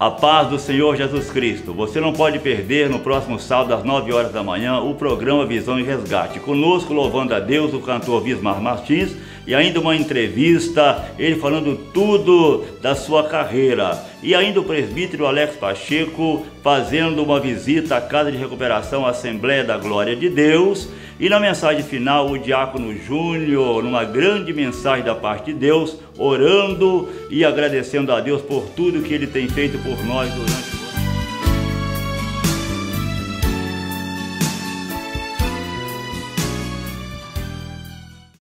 A paz do Senhor Jesus Cristo. Você não pode perder no próximo sábado às 9 horas da manhã o programa Visão e Resgate. Conosco, louvando a Deus, o cantor Vismar Martins e ainda uma entrevista, ele falando tudo da sua carreira. E ainda o presbítero Alex Pacheco fazendo uma visita à Casa de Recuperação Assembleia da Glória de Deus. E na mensagem final, o diácono Júnior, numa grande mensagem da parte de Deus, orando e agradecendo a Deus por tudo que ele tem feito por nós durante